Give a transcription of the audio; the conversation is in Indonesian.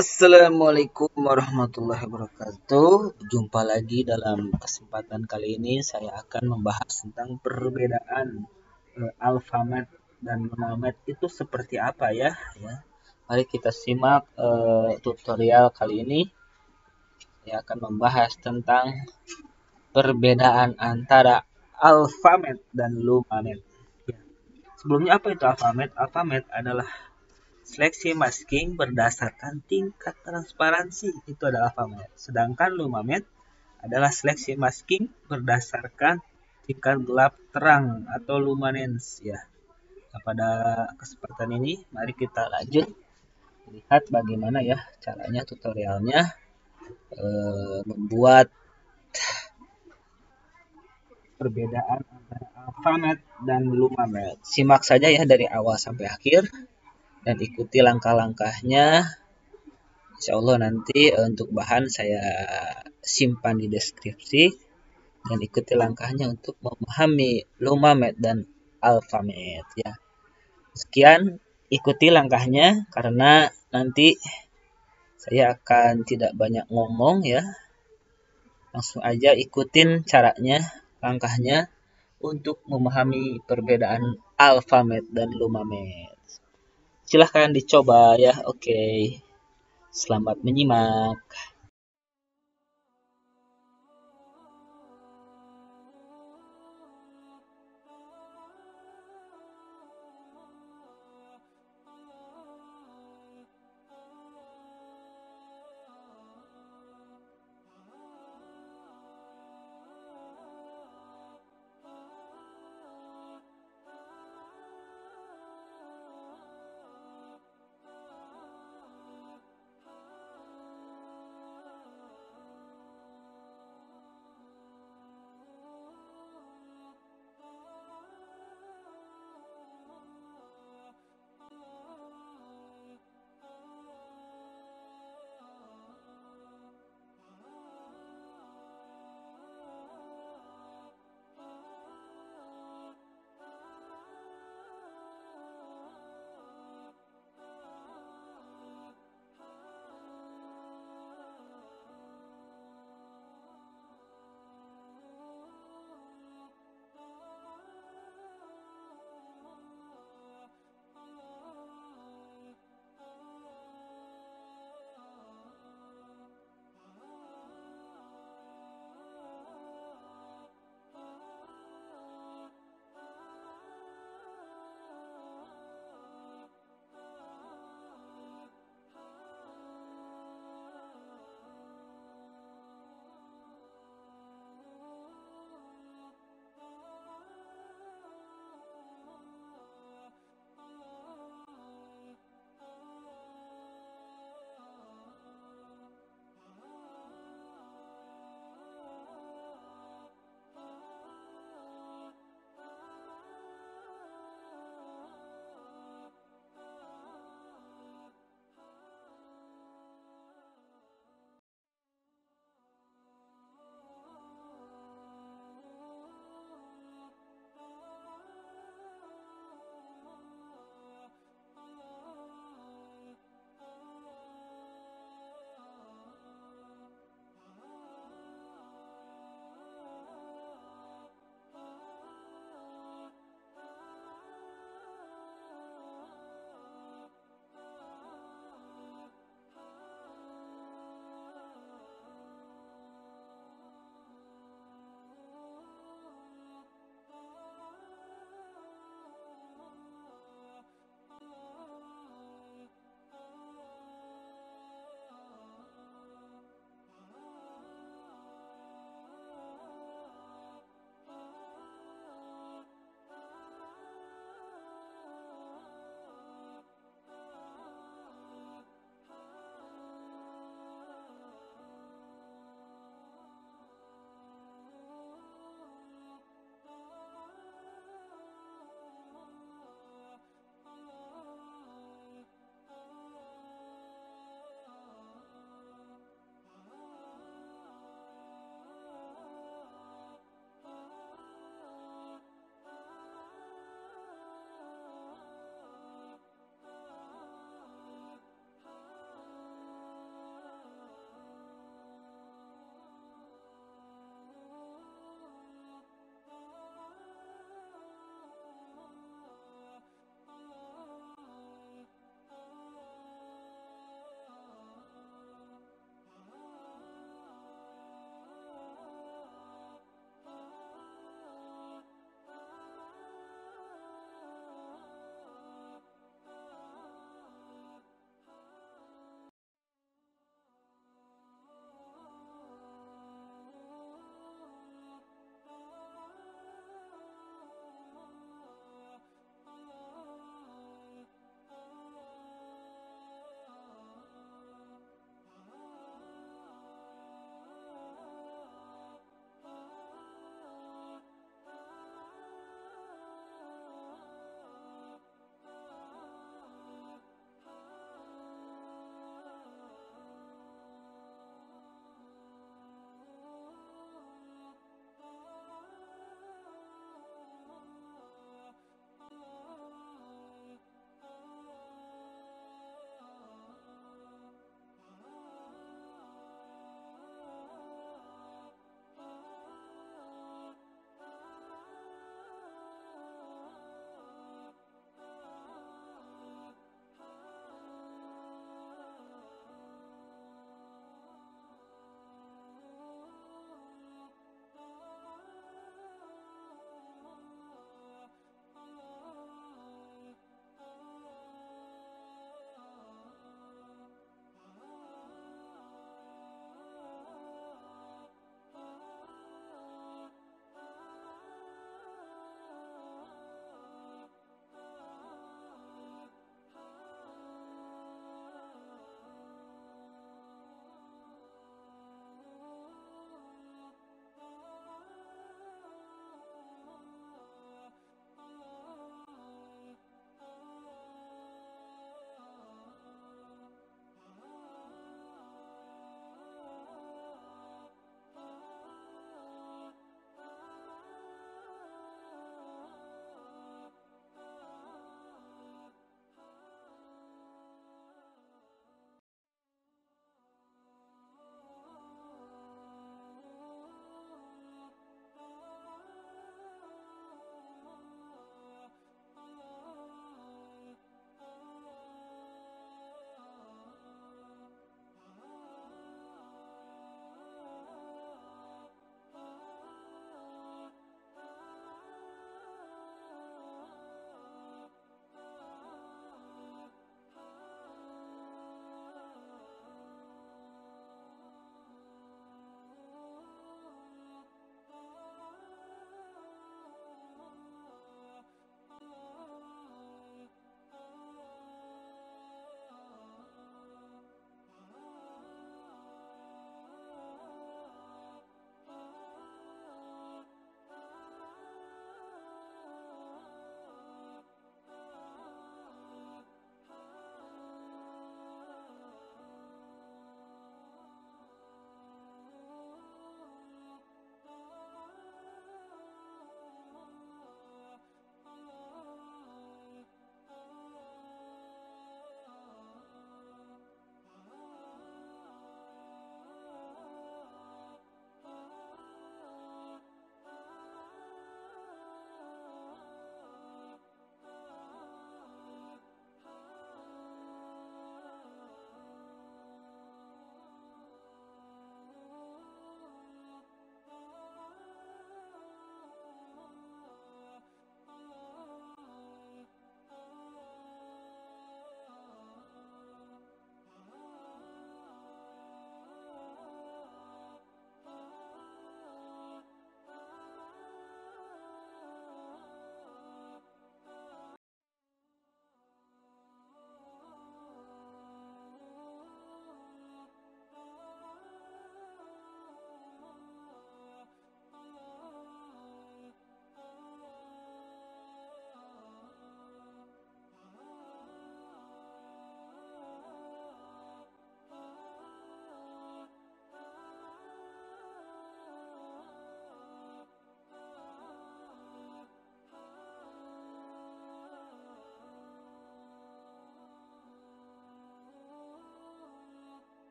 Assalamualaikum warahmatullahi wabarakatuh. Jumpa lagi dalam kesempatan kali ini saya akan membahas tentang perbedaan uh, alfabet dan monomet itu seperti apa ya. ya. Mari kita simak uh, tutorial kali ini. Saya akan membahas tentang perbedaan antara alfabet dan lumamet. Ya. Sebelumnya apa itu alfabet? Alfabet adalah Seleksi masking berdasarkan tingkat transparansi itu adalah alfabet. Sedangkan lumamet adalah seleksi masking berdasarkan tingkat gelap terang atau luminance ya. Nah, pada kesempatan ini mari kita lanjut lihat bagaimana ya caranya tutorialnya e, membuat perbedaan antara alfabet dan lumamet. Simak saja ya dari awal sampai akhir dan ikuti langkah-langkahnya. Insya Allah nanti eh, untuk bahan saya simpan di deskripsi dan ikuti langkahnya untuk memahami lumamet dan alfamet ya. Sekian ikuti langkahnya karena nanti saya akan tidak banyak ngomong ya. Langsung aja ikutin caranya, langkahnya untuk memahami perbedaan alfamet dan lumamet silahkan dicoba ya. Oke. Selamat menyimak